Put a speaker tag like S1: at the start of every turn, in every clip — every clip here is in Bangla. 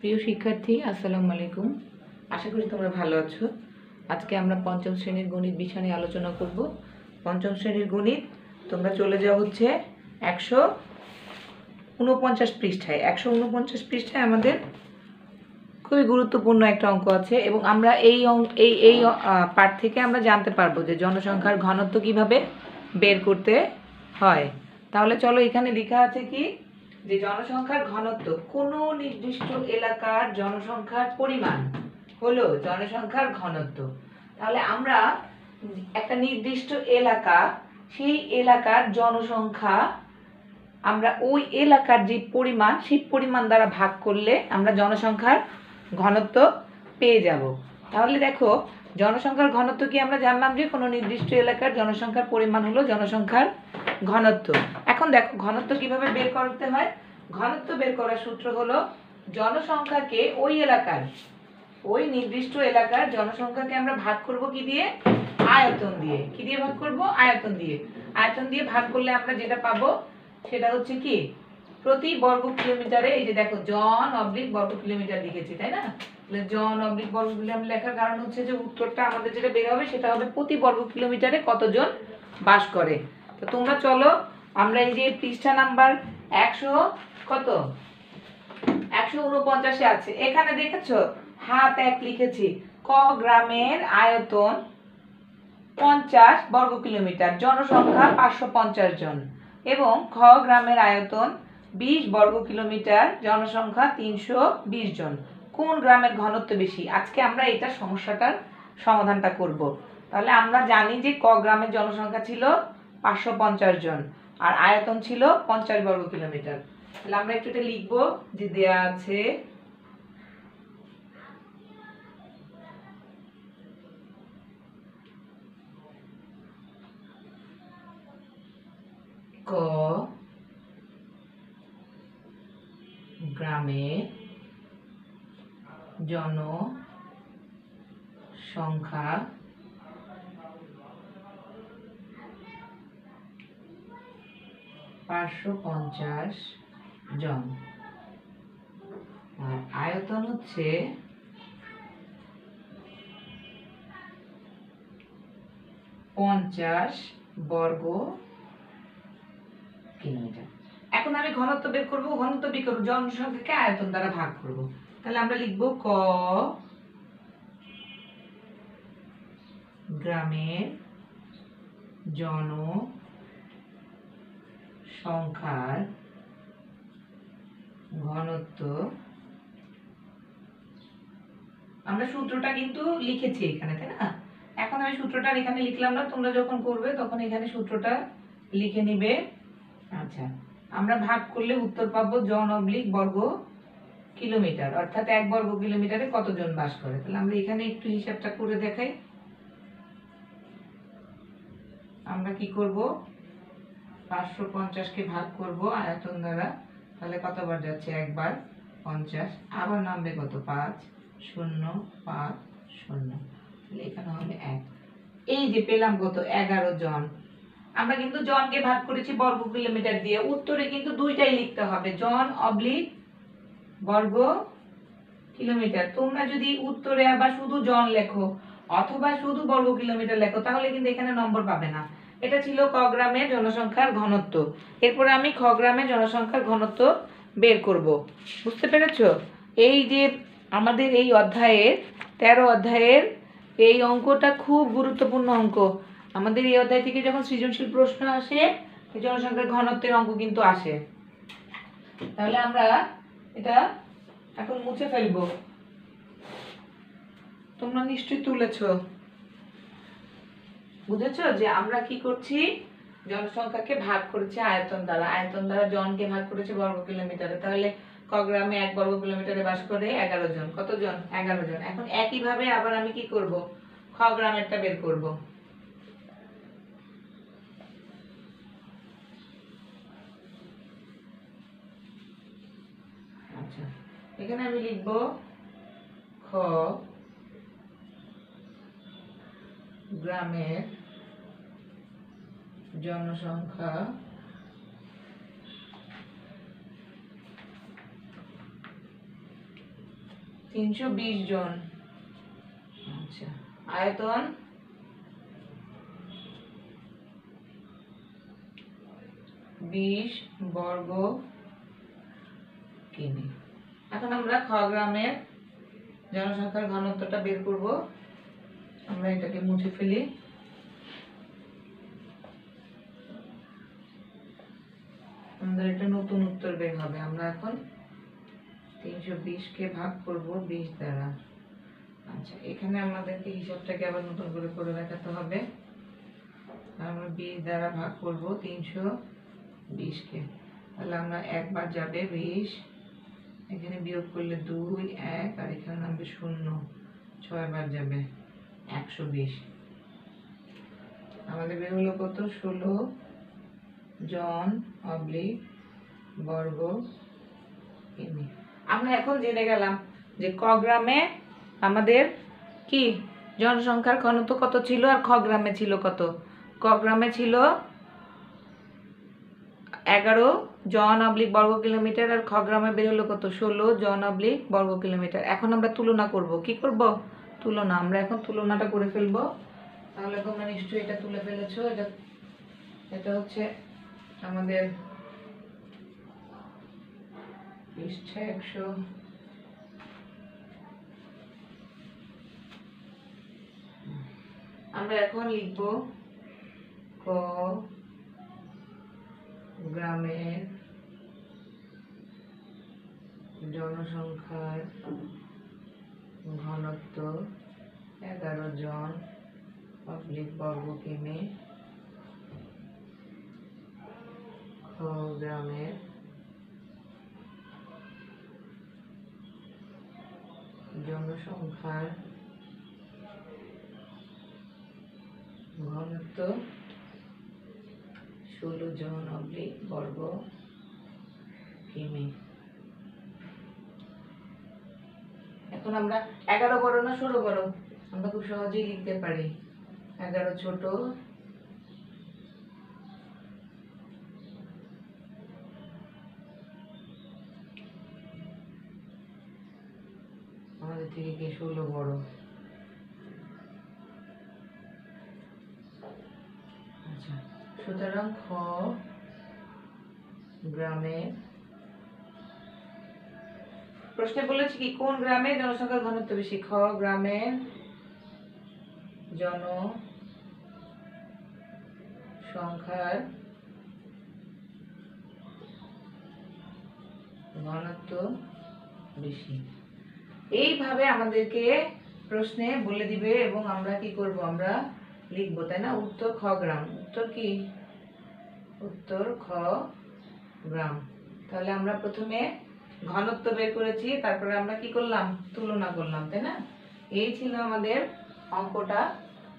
S1: প্রিয় শিক্ষার্থী, আসসালামু আলাইকুম। আশা করি তোমরা ভালো আছো। আজকে আমরা পঞ্চম শ্রেণির গণিত বিষয় নিয়ে আলোচনা করব। পঞ্চম শ্রেণির গণিত তোমরা চলে যাও হচ্ছে একশো উনপঞ্চাশ পৃষ্ঠায়। একশো উনপঞ্চাশ পৃষ্ঠায় আমাদের খুবই গুরুত্বপূর্ণ একটা অঙ্ক আছে এবং আমরা এই অঙ্ক এই এই পাঠ থেকে আমরা জানতে পারব যে জনসংখ্যার ঘনত্ব কীভাবে বের করতে হয়। তাহলে চলো এখানে লেখা আছে কি? যে জনসংখ্যার ঘনত্ব কোনো নির্দিষ্ট এলাকার জনসংখ্যার পরিমাণ হলো জনসংখ্যার ঘনত্ব। তাহলে আমরা একটা নির্দিষ্ট এলাকা, সেই এলাকার জনসংখ্যা আমরা ওই এলাকার যে পরিমাণ, সেই পরিমাণ দ্বারা ভাগ করলে আমরা জনসংখ্যার ঘনত্ব পেয়ে যাব। তাহলে দেখো, জনসংখ্যার ঘনত্ব কি আমরা জানলাম যে কোনো নির্দিষ্ট এলাকার জনসংখ্যার পরিমাণ হলো জনসংখ্যার ঘনত্ব। এখন দেখো, ঘনত্ব কীভাবে বের করতে হয়? ঘনত্ব বের করার সূত্র হলো জনসংখ্যাকে ওই এলাকার, ওই নির্দিষ্ট এলাকার জনসংখ্যাকে আমরা ভাগ করব কি দিয়ে? আয়তন দিয়ে। কি দিয়ে ভাগ করব? আয়তন দিয়ে। আয়তন দিয়ে ভাগ করলে আমরা যেটা পাবো, সেটা হচ্ছে কি? প্রতি বর্গ কিলোমিটারে, এই যে দেখো, জন অবলিক বর্গ কিলোমিটার লিখেছি, তাই না? জন অবলিক বর্গ কিলোমিটার লেখার কারণ হচ্ছে যে উত্তরটা আমাদের যেটা বের হবে, সেটা হবে প্রতি বর্গ কিলোমিটারে কতজন বাস করে? তো তোমরা চলো, আমরা এই যে পৃষ্ঠা নাম্বার একশো কত? একশো উনপঞ্চাশে আছে। এখানে দেখেছ? হাত এক লিখেছি। ক গ্রামের আয়তন পঞ্চাশ বর্গ কিলোমিটার, জনসংখ্যা পাঁচশো পঞ্চাশ জন। এবং খ গ্রামের আয়তন বিশ বর্গ কিলোমিটার, জনসংখ্যা তিনশো বিশ জন। কোন গ্রামের ঘনত্ব বেশি? আজকে আমরা এটা সমস্যাটার সমাধানটা করব। তাহলে আমরা জানি যে ক গ্রামের জনসংখ্যা ছিল পাঁচশো পঞ্চাশ জন। আর আয়তন ছিল পঞ্চাশ বর্গ কিলোমিটার। তাহলে আমরা একটু এটা লিখব। যে দেয়া আছে। ক গ্রামে জন পাঁচশো পঞ্চাশ জন। আর আয়তন হচ্ছে পঞ্চাশ বর্গ কিলোমিটার। এখন আমি ঘনত্ব বের করব, ঘনত্ব বের করব জনসংখ্যাকে আয়তন দ্বারা ভাগ করব। তাহলে আমরা লিখব ক গ্রামের জন সংখ্যার ঘনত্ব, আমরা সূত্রটা কিন্তু লিখেছি এখানে, তাই না? এখন আমি সূত্রটা এখানে লিখলাম না, তোমরা যখন করবে তখন এখানে সূত্রটা লিখে নিবে। আচ্ছা আমরা ভাগ করলে উত্তর পাবো জন অবলিক বর্গ কিলোমিটার, অর্থাৎ এক বর্গ কিলোমিটারে কতজন বাস করে? তাহলে আমরা এখানে একটু হিসাবটা করে দেখাই। আমরা কি করব? পাঁচশো পঞ্চাশকে ভাগ করব, আয়তন দ্বারা। তাহলে কতবার যাচ্ছে? একবার পঞ্চাশ। আবার নামবে কত? পাঁচ, শূন্য পাঁচ, শূন্য। তাহলে এখানে হবে এক। এই যে পেলাম কত? এগারো জন। আমরা কিন্তু জনকে ভাগ করেছি বর্গ কিলোমিটার দিয়ে। উত্তরে কিন্তু দুইটাই লিখতে হবে। জন অবলিক বর্গ কিলোমিটার। তোমরা যদি উত্তরে আবার শুধু জন লেখো, অথবা শুধু বর্গ কিলোমিটার লেখো, তাহলে কিন্তু এখানে নম্বর পাবে না। এটা ছিল ক গ্রামের জনসংখ্যার ঘনত্ব। এরপরে আমি খ গ্রামের জনসংখ্যার ঘনত্ব বের করব। বুঝতে পেরেছ? এই যে আমাদের এই অধ্যায়ের তেরো অধ্যায়ের এই অঙ্কটা খুব গুরুত্বপূর্ণ অঙ্ক। আমাদের এই অধ্যায় থেকে যখন সৃজনশীল প্রশ্ন আসে জনসংখ্যার ঘনত্বের অঙ্ক কিন্তু আসে। তাহলে আমরা এটা এখন মুছে ফেলব। তোমরা নিশ্চয়ই তুলেছো। বুঝেছ যে আমরা কি করছি? জনসংখ্যাকে ভাগ করেছি আয়তন দ্বারা। আয়তন দ্বারা জনকে ভাগ করেছে বর্গ কিলোমিটারে তাহলে ক গ্রামে এক বর্গ কিলোমিটারে বাস করে এগারো জন। কতজন? এগারো জন। এখন একইভাবে আবার আমি কি করব? খ গ্রামেরটা বের করব। আচ্ছা এখানে আমি লিখব খ গ্রামের জনসংখ্যা তিনশো বিশ জন। আচ্ছা আয়তন? বিশ বর্গ কিমি। এখন আমরা খ গ্রামের জনসংখ্যার ঘনত্বটা বের করব। আমরা এটাকে মুছে ফেলি। আমাদের এটা নতুন উত্তর বের হবে। আমরা এখন তিনশো বিশকে ভাগ করব বিশ দ্বারা। আচ্ছা এখানে আমাদেরকে হিসাবটাকে আবার নতুন করে করে দেখাতে হবে। আমরা বিশ দ্বারা ভাগ করব তিনশো বিশকে তাহলে আমরা একবার যাবে বিশ, এখানে বিয়োগ করলে দুই, এক, আর এখানে নামবে শূন্য। ছয় বার যাবে একশো বিশ। আমাদের বের হলো কত? ষোলো। জন অবলিক বর্গ আমরা এখন জেনে গেলাম যে ক গ্রামে আমাদের কি? জনসংখ্যার ঘনত্ব কত ছিল আর খ গ্রামে ছিল কত? ক গ্রামে ছিল এগারো জন অবলিক বর্গ কিলোমিটার আর খ গ্রামে বের হলো কত? ষোলো জন অবলিক বর্গ কিলোমিটার। এখন আমরা তুলনা করব। কি করব? তুলনা। আমরা এখন তুলনাটা করে ফেলব। তাহলে তোমরা নিশ্চয়ই এটা তুলে ফেলেছো। এটা এটা হচ্ছে আমাদের পৃষ্ঠা একশো আমরা এখন লিখব ক গ্রামের জনসংখ্যার ঘনত্ব এগারো জন পাবলিক বর্গ কিমি খ গ্রামের জনসংখ্যার ঘনত্ব ষোলো জন অব্লিক বর্গ কিমি। এখন আমরা এগারো বড় না, ষোলো বড় আমরা খুব সহজেই লিখতে পারি। এগারো ছোট আমাদের থেকে কে ষোলো বড়? আচ্ছা সুতরাং খ গ্রামে প্রশ্নে বলেছি কি, কোন গ্রামে জনসংখ্যার ঘনত্ব বেশি? খ গ্রামের জন সংখ্যার ঘনত্ব বেশি। এইভাবে আমাদেরকে প্রশ্নে বলে দিবে এবং আমরা কি করব? আমরা লিখব, তাই না? উত্তর খ গ্রাম। উত্তর কি? উত্তর খ গ্রাম। তাহলে আমরা প্রথমে ঘনত্ব বের করেছি, তারপরে আমরা কি করলাম? তুলনা করলাম, তাই না? এই ছিল আমাদের অঙ্কটা।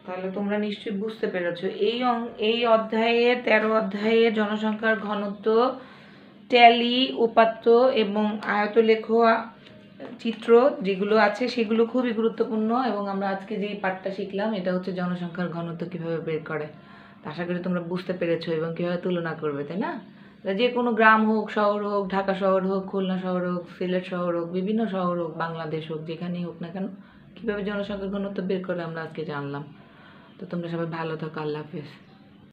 S1: তাহলে তোমরা নিশ্চয়ই বুঝতে পেরেছ। এই এই অধ্যায়ে, তেরো অধ্যায়ে জনসংখ্যার ঘনত্ব, ট্যালি, উপাত্ত এবং আয়ত আয়তলেখ চিত্র যেগুলো আছে সেগুলো খুবই গুরুত্বপূর্ণ এবং আমরা আজকে যে পাঠটা শিখলাম, এটা হচ্ছে জনসংখ্যার ঘনত্ব কীভাবে বের করে। আশা করি তোমরা বুঝতে পেরেছ এবং কীভাবে তুলনা করবে, তাই না? যে কোনো গ্রাম হোক, শহর হোক, ঢাকা শহর হোক, খুলনা শহর হোক, সিলেট শহর হোক, বিভিন্ন শহর হোক, বাংলাদেশ হোক, যেখানেই হোক না কেন, কীভাবে জনসংখ্যার ঘনত্ব বের করে আমরা আজকে জানলাম। তো তোমরা সবাই ভালো থাকো, আল্লাহ হাফেজ।